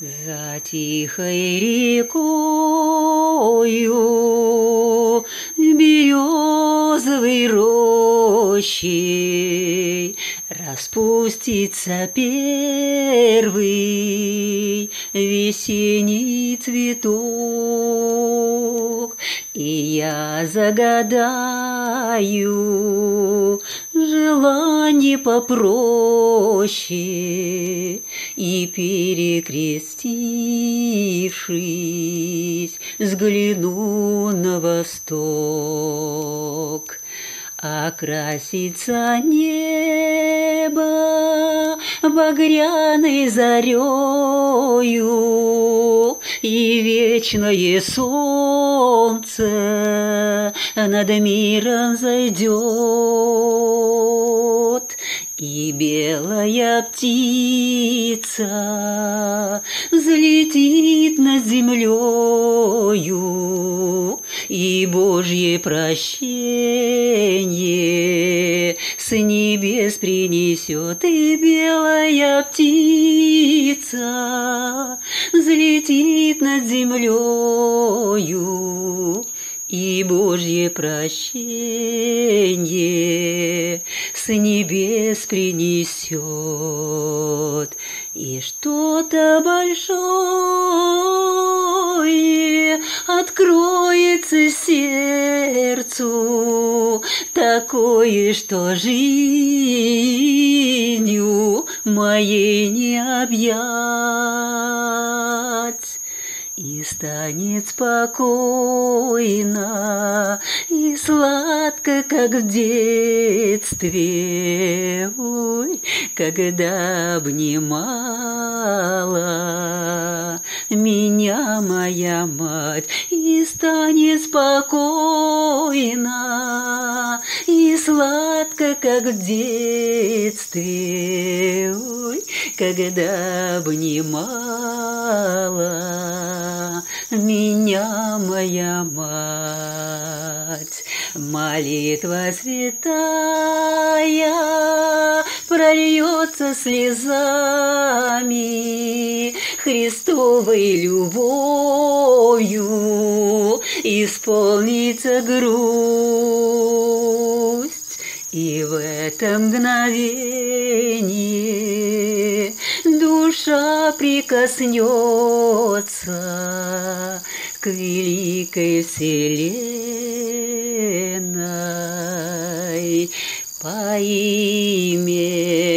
За тихой рекою березовой рощей Распустится первый весенний цветок, И я загадаю желание попроще, И, перекрестившись, взгляну на восток. Окрасится небо багряной зарею, И вечное солнце над миром зайдет. И белая птица взлетит над землею, И Божье прощение с небес принесет, И белая птица взлетит над землею, и Божье прощение с небес принесет, и что-то большое откроется сердцу, такое, что жизнью моей не объять. И станет спокойно и сладко, как в детстве, ой, когда обнимала меня моя мать, и станет спокойно и сладко, как в детстве, когда обнимала меня моя мать. Молитва святая прольется слезами Христовой любовью, исполнится грусть. И в это мгновение душа прикоснется к великой вселенной. По имени